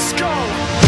Let's go!